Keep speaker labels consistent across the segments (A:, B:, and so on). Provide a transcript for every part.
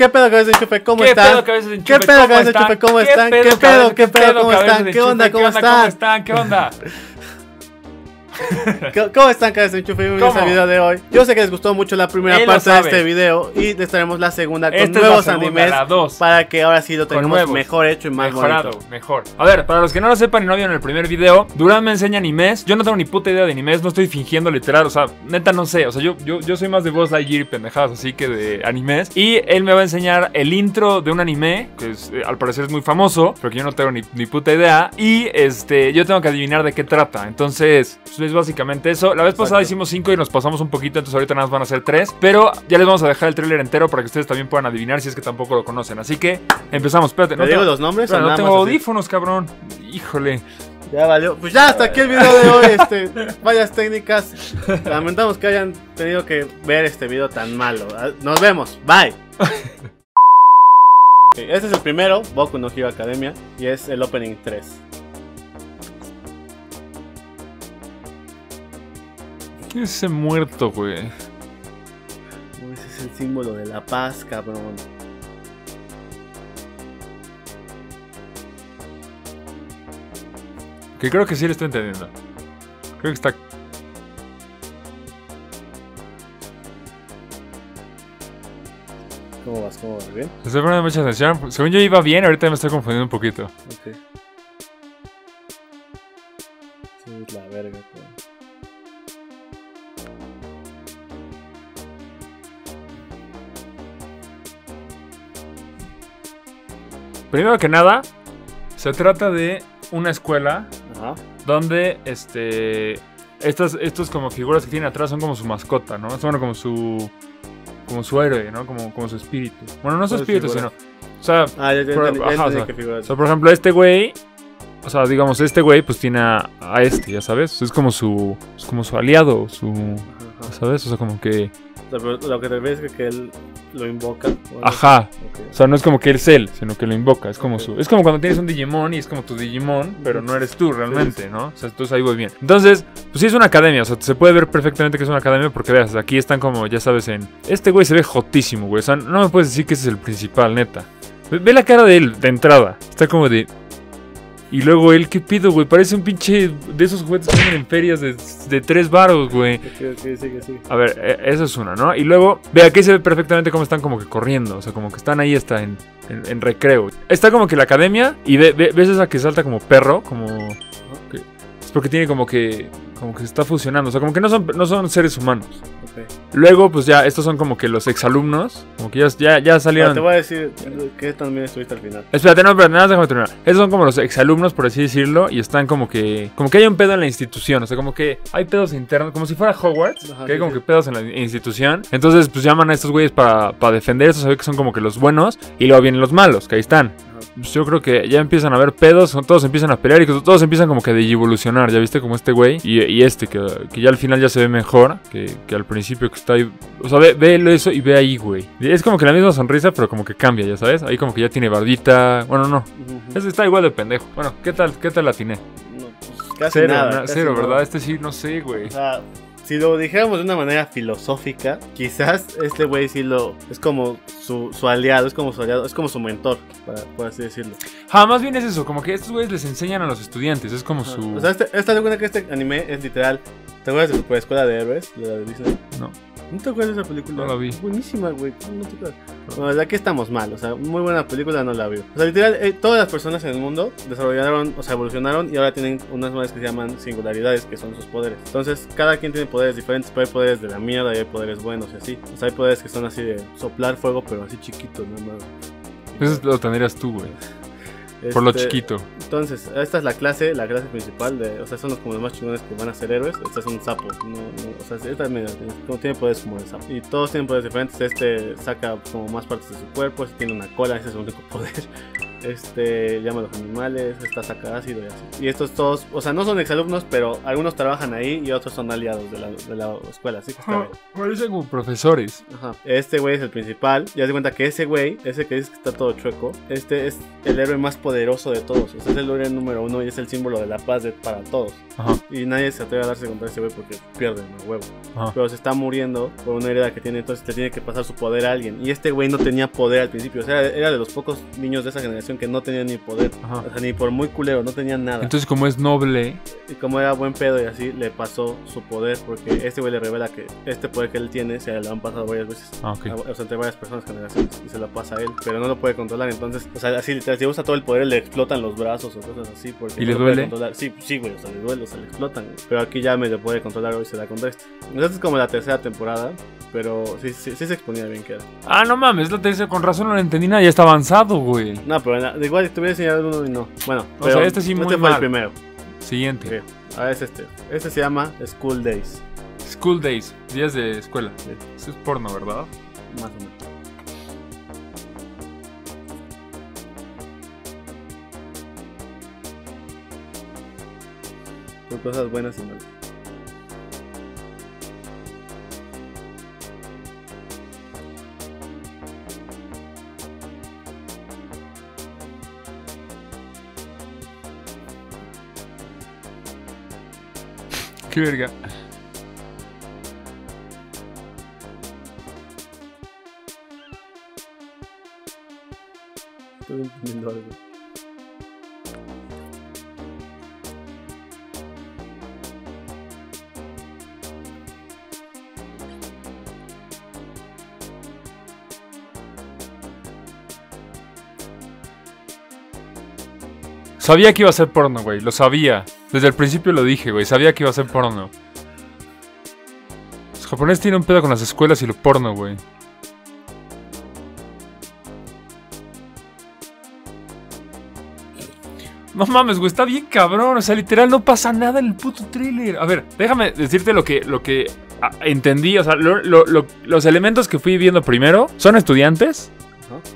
A: ¿Qué pedo, cabeza de enchufe? ¿Cómo
B: ¿Qué
A: están?
B: pedo, de enchufe?
A: ¿Qué pedo,
B: ¿Cómo
A: cabeza de enchufe? ¿Cómo
B: ¿Qué
A: están?
B: pedo,
A: ¿Qué pedo? ¿Qué pedo? ¿Cómo están? ¿Qué onda? ¿Cómo están?
B: ¿Qué onda?
A: ¿Qué- ¿Cómo están, cabeza de enchufe? Bienvenidos al video de hoy. Yo sé que les gustó mucho la primera
B: Él
A: parte de este video y les traemos la segunda con
B: Esta
A: nuevos
B: segunda,
A: animes
B: dos.
A: para que ahora sí lo tengamos mejor hecho y más
B: Mejorado,
A: bonito.
B: mejor. A ver, para los que no lo sepan y no vieron el primer video, Durán me enseña animes. Yo no tengo ni puta idea de animes, no estoy fingiendo literal, o sea, neta no sé. O sea, yo, yo, yo soy más de Buzz Lightyear y pendejadas así que de animes. Y él me va a enseñar el intro de un anime, que es, eh, al parecer es muy famoso, pero que yo no tengo ni, ni puta idea. Y este, yo tengo que adivinar de qué trata. Entonces, pues, es básicamente eso. La vez pasada hicimos cinco y nos pasamos un poquito, entonces ahorita nada más van a ser tres. Pero ya les vamos a dejar el tráiler entero para que ustedes también puedan adivinar si es que tampoco lo conocen. Así que empezamos. Espérate,
A: ¿Le
B: no
A: digo
B: tengo-
A: los nombres? o
B: Espera, no tengo
A: así?
B: audífonos, cabrón. Híjole.
A: Ya valió. Pues ya hasta aquí el video de hoy. Este, varias técnicas. Lamentamos que hayan tenido que ver este video tan malo. Ah, Nos vemos. Bye. Este es el primero, Boku no Hero Academia, y es el opening 3.
B: Ese muerto, güey?
A: Ese es el símbolo de la paz, cabrón.
B: Que creo que sí lo estoy entendiendo. Creo que está.
A: ¿Cómo vas? ¿Cómo vas? ¿Bien?
B: Estoy poniendo mucha atención. Según yo iba bien, ahorita me estoy confundiendo un poquito.
A: Ok. Sí, es la verga,
B: Primero que nada, se trata de una escuela
A: Ajá.
B: donde este. Estas, estos como figuras que tienen atrás son como su mascota, ¿no? Son como su. como su héroe, ¿no? Como, como su espíritu. Bueno, no su
A: ¿Cuál
B: espíritu,
A: figura?
B: sino. O sea,
A: Ah, ya, ya entendí, ya
B: ajá, o sea. O sea, por ejemplo, este güey. O sea, digamos, este güey, pues tiene a, a este, ya sabes. Es como su. Es como su aliado, su.
A: Ajá.
B: ¿Sabes? O sea, como que.
A: O sea, pero lo que te ves es que él lo invoca. o
B: Ajá. O sea, no es como que él es él, sino que lo invoca. Es como su. Es como cuando tienes un Digimon y es como tu Digimon, pero no eres tú realmente, ¿no? O sea, entonces ahí voy bien. Entonces, pues sí es una academia. O sea, se puede ver perfectamente que es una academia porque veas, aquí están como, ya sabes, en. Este güey se ve jotísimo, güey. O sea, no me puedes decir que ese es el principal, neta. Ve la cara de él, de entrada. Está como de. Y luego él, ¿qué pido, güey? Parece un pinche de esos juguetes que venden en ferias de, de tres baros, güey.
A: Ok, ok, sigue, sigue.
B: A ver, e- esa es una, ¿no? Y luego, ve aquí se ve perfectamente cómo están como que corriendo. O sea, como que están ahí hasta en, en- en recreo. Está como que la academia y ve- ve- ves esa que salta como perro, como... que- es porque tiene como que... Como que se está fusionando. O sea, como que no son, no son seres humanos. Luego, pues ya, estos son como que los exalumnos. Como que ya, ya, salieron...
A: te voy a decir que también estuviste al final.
B: Espérate, no, espérate, nada, déjame terminar. Esos son como los exalumnos, por así decirlo, y están como que. Como que hay un pedo en la institución. O sea, como que hay pedos internos, como si fuera Hogwarts,
A: Ajá,
B: que hay como
A: sí.
B: que pedos en la institución. Entonces, pues llaman a estos güeyes para, para defender eso, saber que son como que los buenos, y luego vienen los malos, que ahí están. Pues yo creo que ya empiezan a haber pedos, todos empiezan a pelear y todos empiezan como que a evolucionar. Ya viste como este güey y, y este, que, que ya al final ya se ve mejor que, que al principio que está ahí. O sea, ve, ve eso y ve ahí, güey. Es como que la misma sonrisa, pero como que cambia, ya sabes. Ahí como que ya tiene barbita. Bueno, no, este está igual de pendejo. Bueno, ¿qué tal? ¿Qué tal la atiné?
A: No, pues, casi
B: Cero,
A: nada.
B: na-
A: casi
B: cero,
A: nada.
B: ¿verdad? Este sí, no sé, güey.
A: O sea, si lo dijéramos de una manera filosófica, quizás este güey sí lo. Es como su, su aliado, es como su aliado, es como su mentor, para, por así decirlo.
B: Ah, más bien es eso, como que estos güeyes les enseñan a los estudiantes. Es como su.
A: O sea, este, esta que este anime es literal. ¿Te acuerdas de Super Escuela de Héroes? La de Disney.
B: No.
A: ¿No te acuerdas de esa película?
B: No la vi.
A: Buenísima, güey. ¿Cómo no te acuerdas? Bueno, de aquí estamos mal. O sea, muy buena película, no la vi. O sea, literal, eh, todas las personas en el mundo desarrollaron, o sea, evolucionaron y ahora tienen unas madres que se llaman singularidades, que son sus poderes. Entonces, cada quien tiene poderes diferentes, pero hay poderes de la mierda y hay poderes buenos y así. O sea, hay poderes que son así de soplar fuego, pero así chiquitos, nada más.
B: Eso lo tendrías tú, güey. Por lo
A: Este,
B: chiquito.
A: Entonces, esta es la clase, la clase principal de, o sea, son los como los más chingones que van a ser héroes. Este es un sapo, no, no, o sea, esta es medio- tiene poderes como de sapo. Y todos tienen poderes diferentes. Este saca como más partes de su cuerpo, este tiene una cola, ese es su único poder. Este llama a los animales, esta saca ácido y así. Y estos todos, o sea, no son exalumnos, pero algunos trabajan ahí y otros son aliados de la, de la escuela, así que está bien.
B: Parecen como profesores.
A: Ajá. Este güey es el principal. Ya se cuenta que ese güey, ese que dices que está todo chueco, este es el héroe más poderoso de todos. O sea, es el héroe número uno y es el símbolo de la paz de- para todos.
B: Ajá,
A: Y nadie se atreve a darse contra ese güey porque pierden a huevo.
B: ajá.
A: Pero se está muriendo por una herida que tiene, entonces le tiene que pasar su poder a alguien. Y este güey no tenía poder al principio. O sea, era de los pocos niños de esa generación que no tenían ni poder.
B: Ajá.
A: O sea, ni por muy culero, no tenían nada.
B: Entonces, como es noble,
A: y como era buen pedo y así, le pasó su poder porque este güey le revela que este poder que él tiene se lo han pasado varias veces.
B: ah, ok.
A: a- O sea, entre varias personas, generaciones, y se lo pasa a él, pero no lo puede controlar. Entonces, o sea, así literal, si usa todo el poder, le explotan los brazos o cosas así. Porque
B: ¿Y
A: no
B: le
A: lo puede
B: duele?
A: controlar. Sí, sí, güey, o sea, le duele, o sea, le explotan. güey. Pero aquí ya medio puede controlar y se da contra este. Entonces, es como la tercera temporada, pero sí, sí, sí se exponía bien que era.
B: Ah, no mames, la tercera, con razón no lo entendí nada, ya está avanzado, güey.
A: No, pero na- igual te voy a enseñar uno y no. Bueno,
B: O
A: pero
B: sea, este sí muy
A: fue el
B: mal.
A: primero.
B: Siguiente.
A: Sí. Ahora es este. Este se llama School Days.
B: School Days, días de escuela.
A: Sí.
B: Eso es porno, ¿verdad?
A: Más o menos. Por cosas buenas y malas.
B: Qué verga.
A: Estoy entendiendo algo.
B: Sabía que iba a ser porno, güey. Lo sabía. Desde el principio lo dije, güey. Sabía que iba a ser porno. Los japoneses tienen un pedo con las escuelas y lo porno, güey. No mames, güey, está bien cabrón. O sea, literal no pasa nada en el puto thriller. A ver, déjame decirte lo que, lo que entendí. O sea, lo- lo- lo- los elementos que fui viendo primero son estudiantes.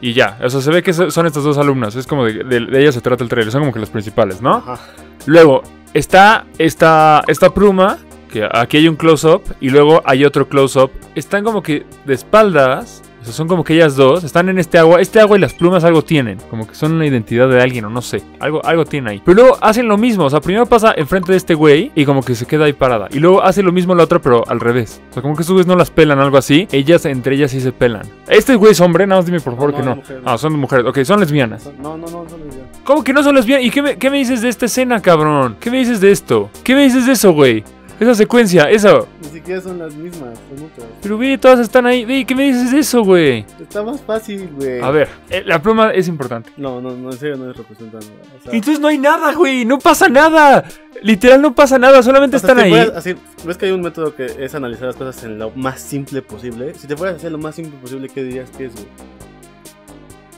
B: Y ya, o sea, se ve que so- son estas dos alumnas. Es como de, de, de ellas se trata el trailer. Son como que los principales, ¿no?
A: Ajá.
B: Luego está esta, esta pluma, que aquí hay un close-up, y luego hay otro close-up. Están como que de espaldas, o sea, son como que ellas dos, están en este agua. Este agua y las plumas algo tienen, como que son una identidad de alguien o no sé. Algo, algo tienen ahí. Pero luego hacen lo mismo, o sea, primero pasa enfrente de este güey y como que se queda ahí parada. Y luego hace lo mismo la otra, pero al revés. O sea, como que estos güeyes no las pelan, algo así. Ellas, entre ellas sí se pelan. Este güey es hombre, nada más dime por favor
A: No,
B: que
A: no.
B: Ah, son mujeres. Ok, son lesbianas.
A: No, no, no, no, no, no.
B: ¿Cómo que no son lesbianas? ¿Y qué me, qué me dices de esta escena, cabrón? ¿Qué me dices de esto? ¿Qué me dices de eso, güey? Esa secuencia, eso.
A: Ni siquiera son las mismas, son otras.
B: Pero ve, todas están ahí. Ve, ¿qué me dices de eso, güey?
A: Está más fácil, güey.
B: A ver, eh, la pluma es importante.
A: No, no, no, en serio no es representando. O sea,
B: Entonces no hay nada, güey. No pasa nada. Literal no pasa nada. Solamente
A: o sea,
B: están
A: si
B: ahí.
A: así, ves que hay un método que es analizar las cosas en lo más simple posible. Si te fueras a hacer lo más simple posible, ¿qué dirías que es, güey?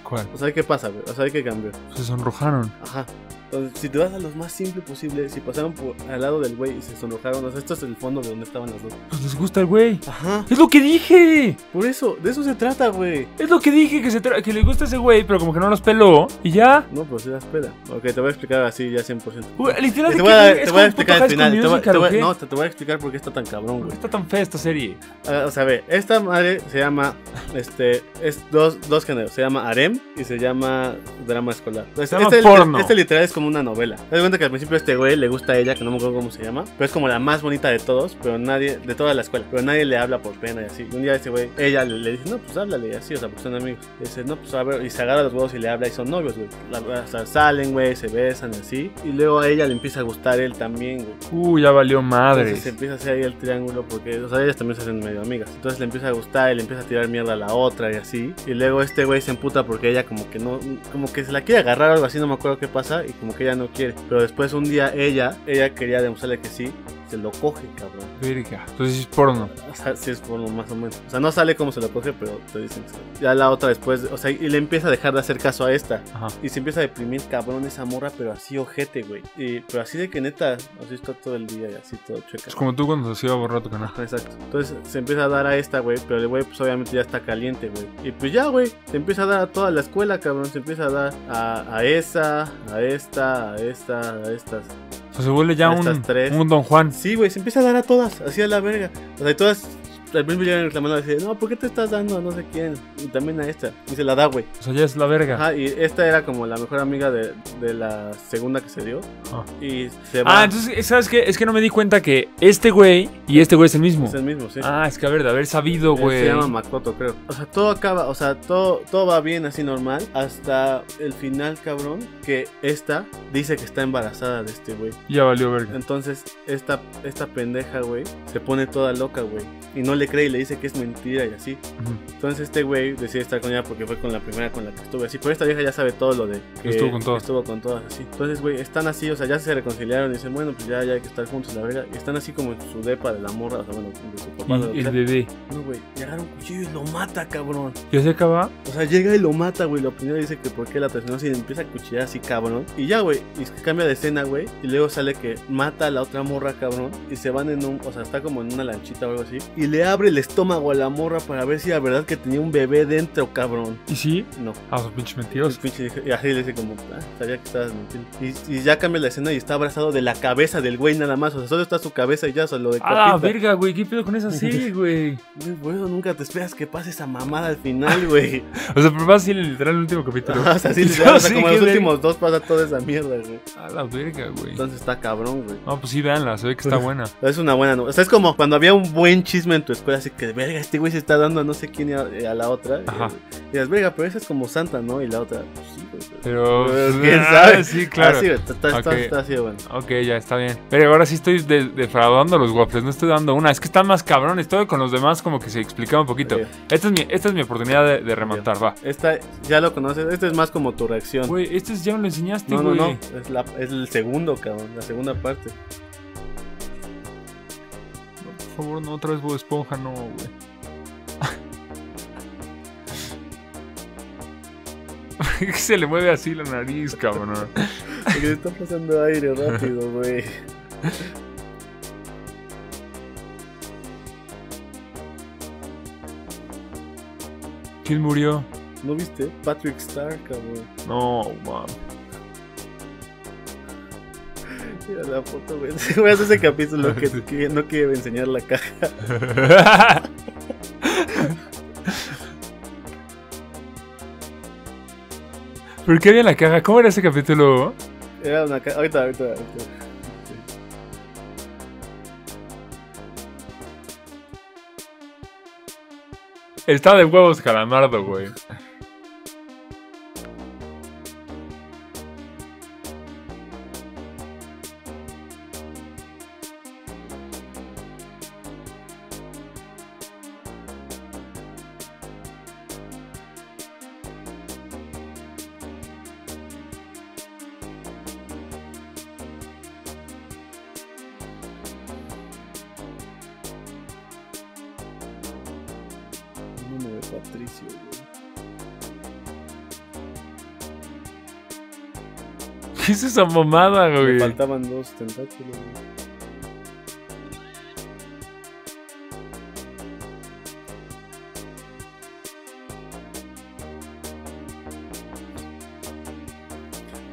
B: ¿Cuál?
A: O sea, ¿qué pasa, güey? O sea, ¿qué cambió?
B: Se sonrojaron.
A: Ajá. Entonces, si te vas a lo más simple posible, si pasaron por al lado del güey y se sonrojaron, o sea, esto es el fondo de donde estaban las dos.
B: Pues les gusta el güey.
A: Ajá.
B: Es lo que dije.
A: Por eso, de eso se trata, güey.
B: Es lo que dije, que, se tra- que le gusta ese güey, pero como que no los peló. Y ya.
A: No, pero sí da espera. Ok, te voy a explicar así ya 100%.
B: Güey, literal,
A: te
B: ¿de
A: voy a, te voy a explicar al final. Te voy, no, te, te voy a explicar por qué está tan cabrón,
B: ¿Por
A: güey.
B: está tan fea esta serie?
A: Ah, o sea, ve, esta madre se llama, este, es dos, dos géneros, se llama harem y se llama drama escolar. Entonces,
B: Se llama
A: este,
B: porno.
A: este literal es como una novela. Te das cuenta que al principio este güey le gusta a ella, que no me acuerdo cómo se llama, pero es como la más bonita de todos, pero nadie, de toda la escuela, pero nadie le habla por pena y así. Y un día este güey, ella le, le dice, no, pues háblale y así, o sea, porque son amigos. Y dice, no, pues a ver, y se agarra los huevos y le habla y son novios, güey. O sea, salen, güey, se besan y así. Y luego a ella le empieza a gustar él también, güey.
B: Uh, ya valió madre.
A: Entonces se empieza a hacer ahí el triángulo porque, o sea, ellas también se hacen medio amigas. Entonces le empieza a gustar y le empieza a tirar mierda a la otra y así. Y luego este güey se emputa porque ella como que no, como que se la quiere agarrar o algo así, no me acuerdo qué pasa. Y como que ella no quiere. Pero después un día ella, ella quería demostrarle que sí, se lo coge, cabrón.
B: Verga. Entonces es porno.
A: O sea, sí es por lo más o menos. O sea, no sale como se lo coge, pero te dicen que se- Ya la otra después, o sea, y le empieza a dejar de hacer caso a esta.
B: Ajá.
A: Y se empieza a deprimir cabrón esa morra, pero así ojete, güey. Y, pero así de que neta, así está todo el día y así todo chueca.
B: Es como tú cuando se iba a borrar tu canal.
A: Exacto. Entonces se empieza a dar a esta, güey. Pero el güey, pues obviamente ya está caliente, güey. Y pues ya, güey. Se empieza a dar a toda la escuela, cabrón. Se empieza a dar a, a esa, a esta, a esta, a estas.
B: O sea, se vuelve ya un,
A: tres.
B: un Don Juan.
A: Sí, güey. Se empieza a dar a todas. Así a la verga. O sea, y todas al principio llegan reclamando y dice, no, ¿por qué te estás dando a no sé quién? Y también a esta. Y se la da, güey.
B: O sea, ya es la verga.
A: Ajá, y esta era como la mejor amiga de, de la segunda que se dio.
B: Ah.
A: Y se va.
B: Ah, entonces, ¿sabes qué? Es que no me di cuenta que este güey y este güey es el mismo.
A: Es el mismo, sí.
B: Ah, es que a ver, de haber sabido,
A: Él
B: güey.
A: Se llama Makoto, creo. O sea, todo acaba, o sea, todo, todo va bien así normal. Hasta el final, cabrón, que esta dice que está embarazada de este güey.
B: Ya valió verga.
A: Entonces, esta, esta pendeja, güey, se pone toda loca, güey. Y no le cree y le dice que es mentira y así.
B: Ujú.
A: Entonces este güey decide estar con ella porque fue con la primera con la que estuve así. Pero esta vieja ya sabe todo lo de que
B: Estuvo con todas.
A: Estuvo con todas así. Entonces, güey, están así, o sea, ya se reconciliaron y dicen, bueno, pues ya, ya hay que estar juntos, la verga. Y están así como en su depa de la morra, o sea, bueno, de su papá. de
B: Y
A: que
B: el bebé.
A: No, güey, le agarra un cuchillo y lo mata, cabrón.
B: ¿Ya se acaba?
A: O sea, llega y lo mata, güey. Lo primero dice que por qué la traicionó así, y empieza a cuchillar así, cabrón. Y ya, güey, y cambia de escena, güey. Y luego sale que mata a la otra morra, cabrón. Y se van en un, o sea, está como en una lanchita o algo así. Y le abre el estómago a la morra para ver si era verdad que tenía un bebé dentro, cabrón.
B: ¿Y sí?
A: No.
B: Ah, son pinches mentirosos.
A: pinche y así le dice como, ah, sabía que estabas mintiendo. Y, y ya cambia la escena y está abrazado de la cabeza del güey nada más. O sea, solo está su cabeza y ya, o sea, lo
B: Ah,
A: copita.
B: verga, güey. ¿Qué pedo con esa serie, güey?
A: Eso nunca te esperas que pase esa mamada al final, güey.
B: O sea, pero va así literal el último capítulo.
A: o sea, sí,
B: Yo
A: literal, o sea, como los
B: verga.
A: últimos dos pasa toda esa mierda, güey.
B: A la verga, güey.
A: Entonces está cabrón, güey.
B: No, pues sí, véanla. Se ve que está buena.
A: Es una buena no O sea, es como cuando había un buen chisme en tu escuela, así que, verga, este güey se está dando a no sé quién a, a la otra.
B: Ajá.
A: Y, y verga, pero esa es como santa, ¿no? Y la otra, pues sí, güey.
B: Pero.
A: Pues, ¿Quién
B: ah,
A: sabe?
B: Sí, claro.
A: Güey, está, está, está-
B: Ok.
A: está así, bueno.
B: Ok, ya está bien. Pero ahora sí estoy de- defraudando los waffles, no estoy dando una. Es que están más cabrones. Todo con los demás como que se explicaba un poquito.
A: Ok.
B: Esta es mi, esta es mi oportunidad de, de remontar, va.
A: Esta, ya lo conoces, este es más como tu reacción.
B: Güey, este es- ya me lo enseñaste,
A: no, no,
B: güey.
A: no, es, la, es el segundo, cabrón, la segunda parte.
B: Por favor, no, otra vez Bob Esponja, no, güey. ¿Por qué se le mueve así la nariz, cabrón?
A: Porque le está pasando aire rápido, güey.
B: ¿Quién murió?
A: ¿No viste? Patrick Starr, cabrón.
B: No, mam.
A: Mira la foto, güey. Voy a hacer ese capítulo que, que no quiere enseñar la caja.
B: ¿Por qué había la caja? ¿Cómo era ese capítulo?
A: Era una caja. Ahorita, ahorita, ahorita.
B: Estaba de huevos calamardo, güey.
A: Patricio, güey.
B: ¿Qué es esa mamada,
A: Le
B: güey?
A: faltaban dos tentáculos, güey.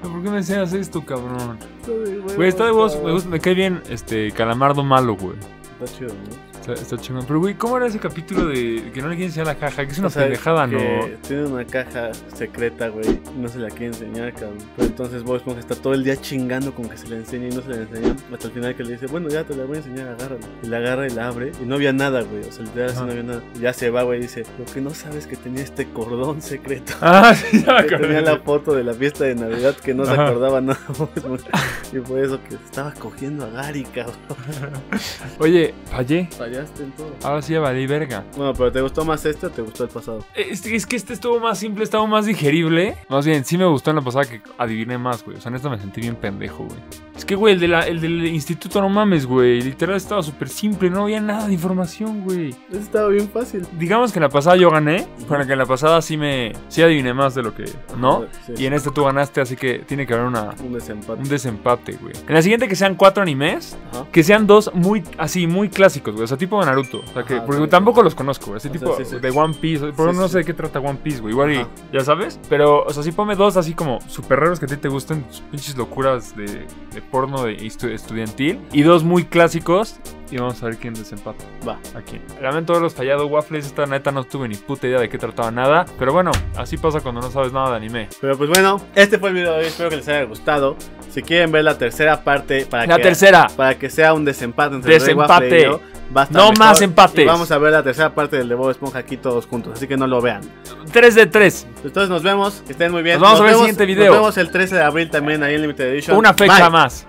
B: ¿Por qué me enseñas esto, cabrón? Güey, está de huevos, me, gusta- me cae bien este calamardo malo, güey.
A: Está chido, ¿no?
B: Está, está chingón. Pero, güey, ¿cómo era ese capítulo de que no le quieren enseñar la caja? Que es una
A: O sea,
B: pendejada, ¿no?
A: que Tiene una caja secreta, güey. No se la quiere enseñar, cabrón. Pero entonces Bob Esponja está todo el día chingando con que se la enseñe y no se la enseña. Hasta el final que le dice, bueno, ya te la voy a enseñar, agárrala. Y la agarra y la abre. Y no había nada, güey. O sea, literal no había nada. Y ya se va, güey. Y dice, lo que no sabes es que tenía este cordón secreto.
B: Ah, sí, ya me
A: Que
B: acordé.
A: tenía la foto de la fiesta de Navidad que no se
B: Ajá.
A: acordaba nada. Y fue eso que estaba cogiendo a Gary, cabrón.
B: Oye, fallé.
A: Fallaste en todo.
B: Ahora sí ya valí verga.
A: Bueno, pero ¿te gustó más este o te gustó el pasado?
B: Es, es que este estuvo más simple, estaba más digerible. Más bien, sí me gustó en la pasada que adiviné más, güey. O sea, en esta me sentí bien pendejo, güey. Es que, güey, el, de la- el del instituto no mames, güey. Literal estaba súper simple, no había nada de información, güey.
A: Estaba bien fácil.
B: Digamos que en la pasada yo gané, para que en la pasada sí me... Sí adiviné más de lo que... ¿No?
A: Sí.
B: Y en esta tú ganaste, así que tiene que haber una...
A: Un desempate.
B: Un desempate, güey. En la siguiente que sean cuatro animes,
A: Ajá.
B: que sean dos muy, así, muy clásicos, güey. O sea, tipo Naruto. O sea, que,
A: Ajá,
B: porque
A: sí.
B: tampoco los conozco. Ese
A: O
B: tipo
A: sí.
B: de One Piece.
A: Sí,
B: no sé de qué trata One Piece, güey. Igual y, ya sabes. Pero, o sea, sí ponme dos así como super raros que a ti te gusten, pinches locuras de, de porno de estu- estudiantil. Y dos muy clásicos y vamos a ver quién desempata.
A: Va.
B: Aquí. Lamento haberlos fallado, Waffles. Esta neta no tuve ni puta idea de qué trataba nada. Pero bueno, así pasa cuando no sabes nada de anime.
A: Pero pues bueno, este fue el video de hoy. Espero que les haya gustado. Si quieren ver la tercera parte para
B: La
A: que
B: tercera.
A: para que sea un desempate entre el
B: Desempate.
A: Waffle y yo, a
B: No
A: mejor.
B: más empates.
A: Y vamos a ver la tercera parte del de Bob Esponja aquí todos juntos, así que no lo vean.
B: 3 de 3.
A: Entonces nos vemos, que estén muy bien.
B: Nos vamos a ver el siguiente video.
A: Nos vemos el 13 de abril también ahí en Limited Edition.
B: Una fecha
A: Bye.
B: más.